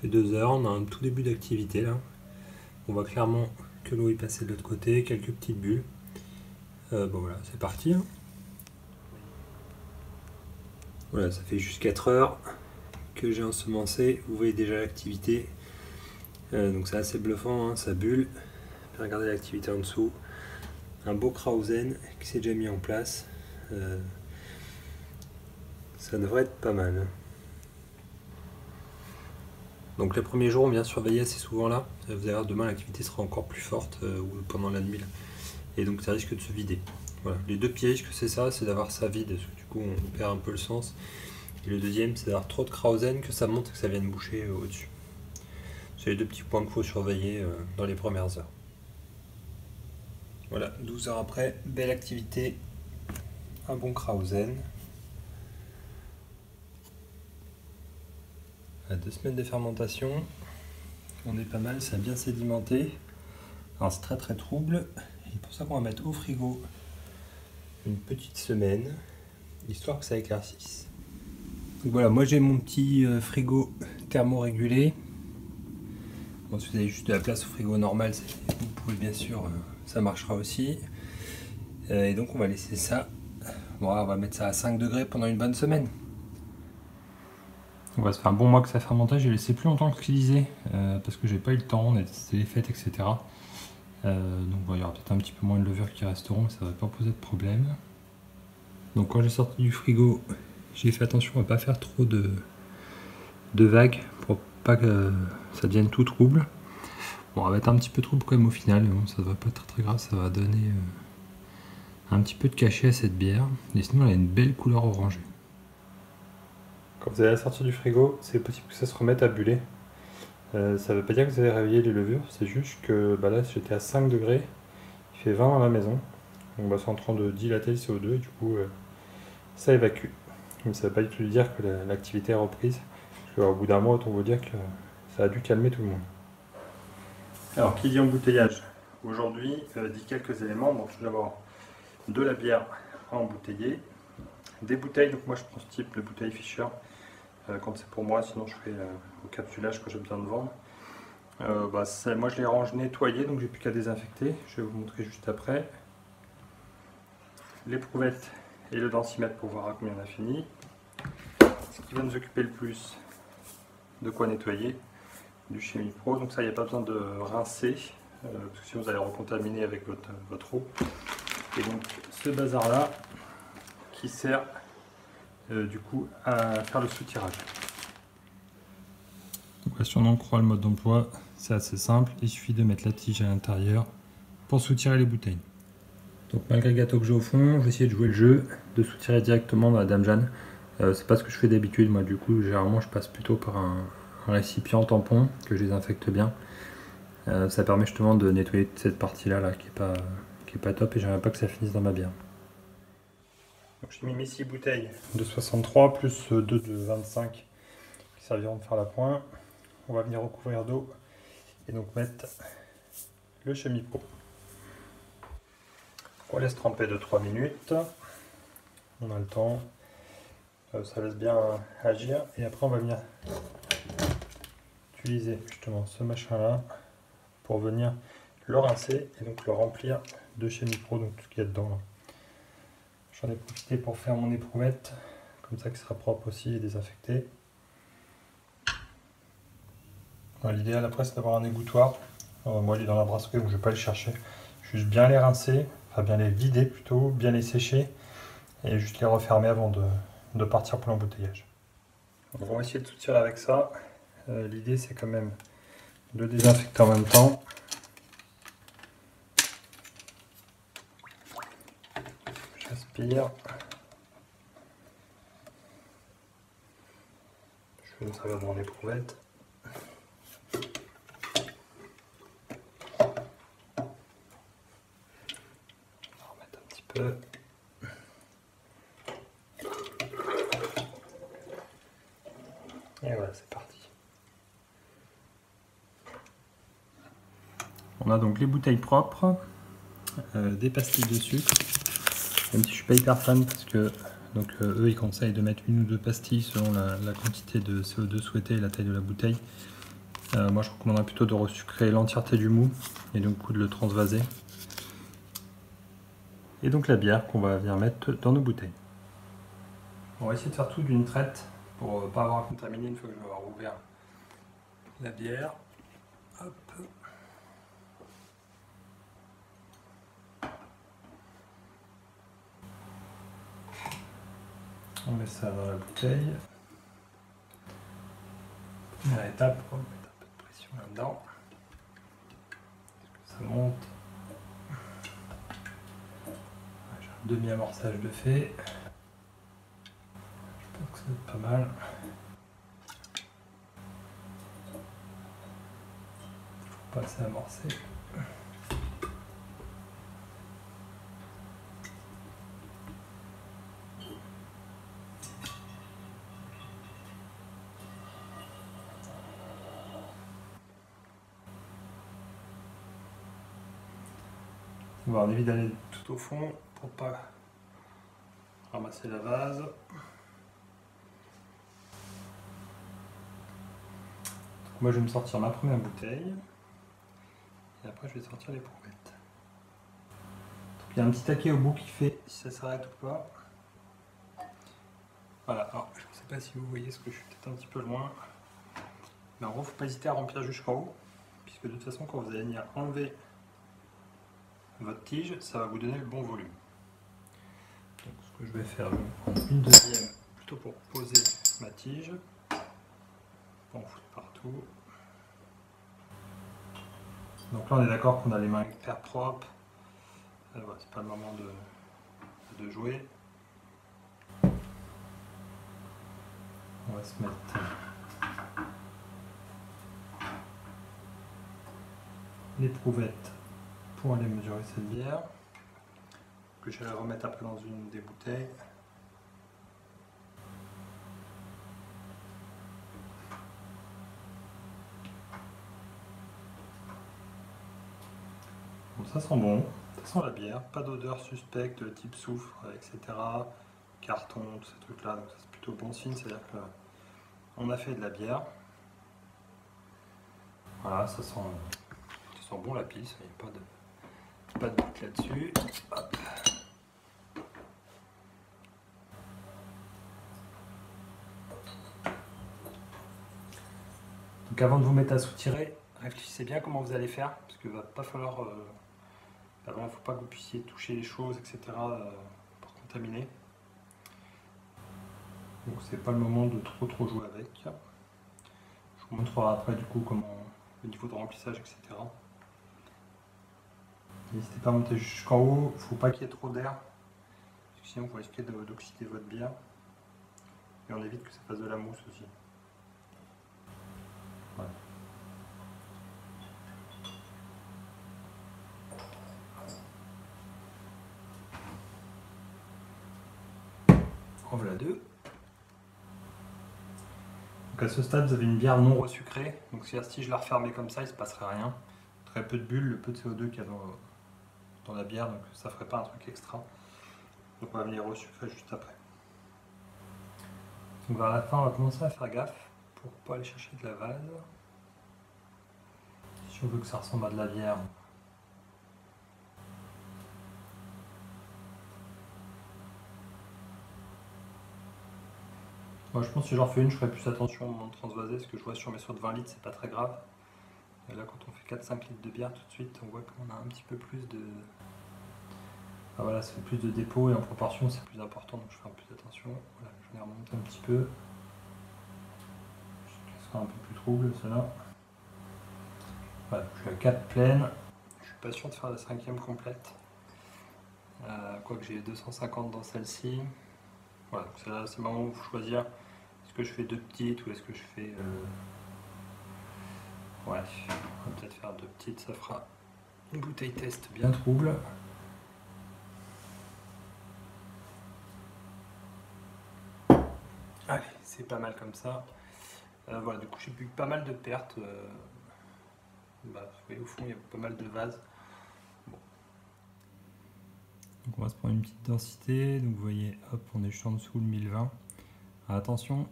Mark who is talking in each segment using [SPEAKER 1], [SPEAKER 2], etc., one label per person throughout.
[SPEAKER 1] fait deux heures, on a un tout début d'activité là. On voit clairement que l'eau est passée de l'autre côté, quelques petites bulles. Euh, bon voilà, c'est parti. hein. Voilà, ça fait juste 4 heures que j'ai ensemencé. Vous voyez déjà l'activité. Euh, donc c'est assez bluffant, hein, ça bulle. Regardez l'activité en dessous. Un beau Krausen qui s'est déjà mis en place. Euh, ça devrait être pas mal. Donc les premiers jours, on vient surveiller assez souvent là. Vous allez voir, demain l'activité sera encore plus forte euh, ou pendant la nuit. là. Et donc ça risque de se vider. Voilà. Les deux pièges que c'est ça, c'est d'avoir ça vide, parce que du coup on perd un peu le sens. Et le deuxième, c'est d'avoir trop de Krausen, que ça monte et que ça vienne boucher euh, au-dessus. C'est les deux petits points qu'il faut surveiller dans les premières heures. Voilà, 12 heures après, belle activité, un bon Krausen. À deux semaines de fermentation, on est pas mal, ça a bien sédimenté. Alors c'est très très trouble, et pour ça qu'on va mettre au frigo une petite semaine, histoire que ça éclaircisse. Donc voilà, moi j'ai mon petit euh, frigo thermorégulé. Si vous avez juste de la place au frigo normal, c'est- vous pouvez bien sûr, euh, ça marchera aussi. Euh, et donc on va laisser ça, bon, on va mettre ça à 5 degrés pendant une bonne semaine. On va se faire un bon mois que ça fermentait, j'ai laissé plus longtemps que ce qu'il disait, euh, parce que j'ai pas eu le temps, on a testé les fêtes, etc. Euh, donc bon, il y aura peut-être un petit peu moins de levure qui resteront, mais ça va pas poser de problème. Donc quand j'ai sorti du frigo, j'ai fait attention à pas faire trop de, de vagues pour pas que ça devienne tout trouble. Bon, elle va être un petit peu trouble quand même au final, bon, ça devrait pas être très, grave, ça va donner euh, un petit peu de cachet à cette bière. Et sinon, elle a une belle couleur orangée. Quand vous allez la sortir du frigo, c'est possible que ça se remette à buller. Euh, ça veut pas dire que vous allez réveiller les levures, c'est juste que bah là j'étais à 5 degrés, il fait 20 dans la maison, donc bah, c'est en train de dilater le CO2 et du coup euh, ça évacue. Mais ça veut pas du tout dire que la- l'activité est reprise, parce qu'au bout d'un mois autant vous dire que ça a dû calmer tout le monde. Alors qui dit embouteillage Aujourd'hui euh, dit quelques éléments, donc tout d'abord de la bière à embouteiller, des bouteilles, donc moi je prends ce type de bouteille Fisher euh, quand c'est pour moi, sinon je fais euh, au capsulage quand j'ai besoin de vendre. Euh, bah, moi je les range nettoyés, donc j'ai plus qu'à désinfecter. Je vais vous montrer juste après. L'éprouvettes et le densimètre pour voir à combien on a fini. Ce qui va nous occuper le plus, de quoi nettoyer, du Chimie Pro. Donc ça, il n'y a pas besoin de rincer, euh, parce que sinon vous allez recontaminer avec votre, votre eau. Et donc ce bazar là, qui sert euh, du coup à faire le soutirage. Donc si on en croit le mode d'emploi, c'est assez simple, il suffit de mettre la tige à l'intérieur pour soutirer les bouteilles. Donc malgré le gâteau que j'ai au fond, je vais essayer de jouer le jeu, de soutirer directement dans la Dame Jeanne. Euh, c'est pas ce que je fais d'habitude, moi du coup généralement je passe plutôt par un, un récipient tampon que je désinfecte bien. Euh, ça permet justement de nettoyer cette partie là, là qui est pas qui est pas top et j'aimerais pas que ça finisse dans ma bière. Donc j'ai mis mes 6 bouteilles de 63 plus 2 de 25 qui serviront de faire la pointe. On va venir recouvrir d'eau et donc mettre le chemis pro. On laisse tremper de 3 minutes. On a le temps. Euh, ça laisse bien agir et après on va venir utiliser justement ce machin là pour venir le rincer et donc le remplir de chemis pro, donc tout ce qu'il y a dedans. J'en ai profité pour faire mon éprouvette, comme ça qui sera propre aussi et désinfecté. L'idéal après c'est d'avoir un égouttoir. Euh, moi il est dans la brasserie donc je vais pas le chercher. Juste bien les rincer, enfin bien les vider plutôt, bien les sécher et juste les refermer avant de, de partir pour l'embouteillage. On va essayer de soutirer avec ça. Euh, L'idée c'est quand même de désinfecter en même temps. J'aspire. Je vais me servir dans l'éprouvette. On va remettre un petit peu. Et voilà, c'est parti. On a donc les bouteilles propres. euh, des pastilles de sucre. Même si je suis pas hyper fan parce que donc eux ils conseillent de mettre une ou deux pastilles selon la, quantité de CO2 souhaitée et la taille de la bouteille. moi je recommanderais plutôt de resucrer l'entièreté du mou et donc coup de le transvaser. Et donc la bière qu'on va venir mettre dans nos bouteilles. On va essayer de faire tout d'une traite pour ne pas avoir à contaminer une fois que je vais avoir ouvert la bière. On met ça dans la bouteille. Première étape, on va mettre un peu de pression là-dedans. Ça monte. J'ai un demi-amorçage de fait. Je pense que ça va être pas Faut pas s'amorcer. On évite d'aller tout au fond pour pas ramasser la vase. Moi je vais me sortir ma première bouteille et après je vais sortir les prouvettes. il y a un petit taquet au bout qui fait si ça s'arrête ou pas. Voilà, alors je ne sais pas si vous voyez ce que je suis peut-être un petit peu loin. Mais en gros, faut pas hésiter à remplir jusqu'en haut, puisque de toute façon quand vous allez venir enlever votre tige, ça va vous donner le bon volume. Donc ce que je vais faire, je vais prendre une deuxième plutôt pour poser ma tige. On fout Donc là on est d'accord qu'on a les mains hyper propres. Euh, c'est pas le moment de, de jouer. On va se mettre prouvettes pour aller mesurer cette bière que je vais remettre après dans une des bouteilles. Ça sent bon, ça sent la bière, pas d'odeur suspecte type soufre, etc. Carton, tous ces trucs là, donc c'est plutôt bon signe, c'est-à-dire qu'on a fait de la bière. Voilà, ça sent, ça sent bon la pisse, il n'y a pas de, pas de doute là-dessus. Donc avant de vous mettre à soutirer, réfléchissez bien comment vous allez faire, parce qu'il va pas falloir... Euh, il ne faut pas que vous puissiez toucher les choses, etc. Euh, pour contaminer. Donc c'est pas le moment de trop trop jouer avec. Je vous montrerai après du coup comment le niveau de remplissage, etc. N'hésitez pas à monter jusqu'en haut, il ne faut pas qu'il y ait trop d'air, sinon vous risquez d'oxyder votre bière. Et on évite que ça fasse de la mousse aussi. En voilà deux. Donc à ce stade, vous avez une bière non resucrée. Donc si je la refermais comme ça, il ne se passerait rien. Très peu de bulles, le peu de CO2 qu'il y a dans, dans la bière, donc ça ferait pas un truc extra. Donc on va venir resucrer juste après. Donc vers la fin, on va commencer à faire gaffe pour pas aller chercher de la vase. Si on veut que ça ressemble à de la bière. Je pense que si j'en fais une, je ferai plus attention au moment de transvaser, parce que je vois sur mes seaux de 20 litres, c'est pas très grave. Et là, quand on fait 4-5 litres de bière, tout de suite, on voit qu'on a un petit peu plus de... Ah voilà, ça fait plus de dépôt et en proportion, c'est plus important, donc je un peu attention. Voilà, je vais remonter un petit peu. Ce sera un peu plus trouble, cela. Voilà, je suis à 4 pleines. Je suis pas sûr de faire la cinquième complète. Euh, quoique j'ai 250 dans celle-ci. Voilà, c'est le moment où il faut choisir que je fais deux petites ou est-ce que je fais... Euh, Ouais, on va peut-être faire deux petites, ça fera une bouteille test bien trouble. Allez, c'est pas mal comme ça. Euh, voilà, du coup j'ai eu pas mal de pertes. Euh, bah, vous voyez, au fond il y a pas mal de vases. Donc on va se prendre une petite densité. Donc vous voyez, hop, on est juste en dessous le 1020. attention,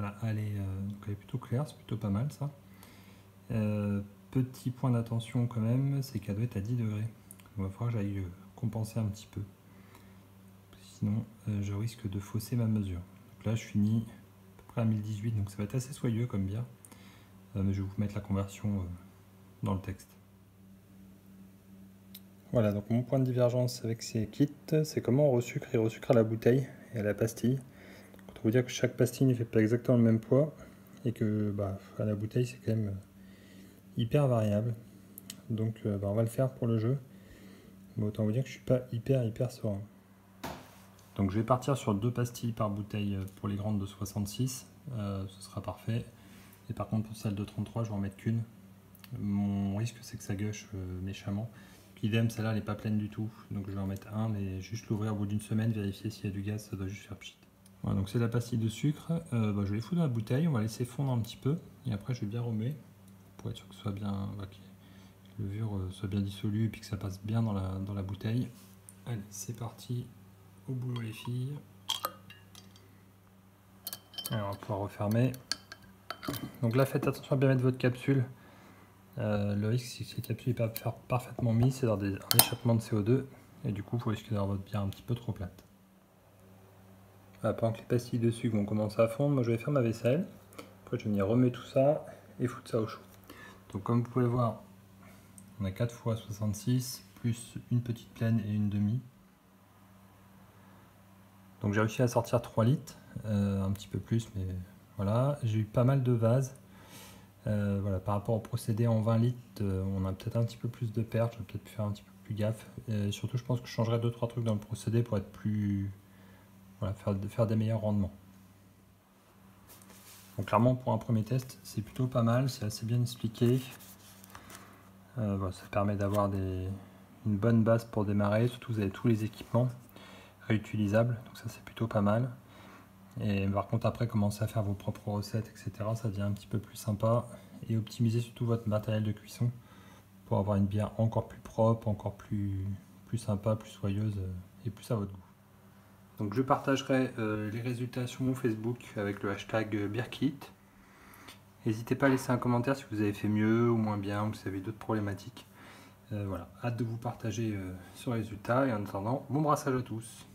[SPEAKER 1] voilà, elle est, euh, elle est plutôt claire, c'est plutôt pas mal ça. Euh, petit point d'attention quand même, c'est qu'elle doit être à 10 degrés. Il va falloir que j'aille euh, compenser un petit peu. Sinon, je risque de fausser ma mesure. Donc là, je finis à peu près à 1018, donc ça va être assez soyeux comme bière. mais je vais vous mettre la conversion dans le texte. Voilà, donc mon point de divergence avec ces kits, c'est comment on resucre et resucre à la bouteille et à la pastille. Pour vous dire que chaque pastille ne fait pas exactement le même poids et que bah, à la bouteille c'est quand même euh, hyper variable. Donc euh, bah, on va le faire pour le jeu. Mais autant vous dire que je suis pas hyper hyper serein. Donc je vais partir sur deux pastilles par bouteille euh, pour les grandes de 66. ce sera parfait. Et par contre pour celle de 33 je vais en mettre qu'une. Mon risque c'est que ça gâche méchamment. Idem, celle-là, elle n'est pas pleine du tout. Donc je vais en mettre un, mais juste l'ouvrir au bout d'une semaine, vérifier s'il y a du gaz, ça doit juste faire pchit. Voilà, donc c'est la pastille de sucre. Euh, bah, je vais les foutre dans la bouteille, on va laisser fondre un petit peu. Et après, je vais bien remettre pour être sûr que ce soit bien, euh, soit bien dissolue et puis que ça passe bien dans la, dans la bouteille. Allez, c'est parti. Au boulot, les filles. Alors, on va pouvoir refermer. Donc là, faites attention à bien mettre votre capsule. Euh, le risque, c'est que cette capsule n'est pas parfaitement mise, c'est des, un échappement de CO2. Et du coup, vous risquez d'avoir votre bière un petit peu trop plate. Pendant que les pastilles dessus vont commencer à fondre, moi je vais faire ma vaisselle. Après, je vais venir remettre tout ça et foutre ça au chaud. Donc, comme vous pouvez voir, on a 4 fois 66 plus une petite pleine et une demi. Donc, j'ai réussi à sortir 3 litres, euh, un petit peu plus, mais voilà. J'ai eu pas mal de vases. Euh, voilà, par rapport au procédé en 20 litres, euh, on a peut-être un petit peu plus de pertes, je vais peut-être faire un petit peu plus gaffe. Surtout, je pense que je changerai 2-3 trucs dans le procédé pour être plus. Voilà, faire, des meilleurs rendements. Donc, clairement, pour un premier test, c'est plutôt pas mal, c'est assez bien expliqué. Euh, ça permet d'avoir une bonne base pour démarrer, surtout vous avez tous les équipements réutilisables, donc ça c'est plutôt pas mal. Et par contre, après, commencer à faire vos propres recettes, etc., ça devient un petit peu plus sympa. Et optimiser surtout votre matériel de cuisson pour avoir une bière encore plus propre, encore plus, plus sympa, plus soyeuse euh, et plus à votre goût. Donc je partagerai euh, les résultats sur mon Facebook avec le hashtag BeerKit. N'hésitez pas à laisser un commentaire si vous avez fait mieux ou moins bien ou si vous avez d'autres problématiques. Euh, voilà, hâte de vous partager ce résultat et en attendant, bon brassage à tous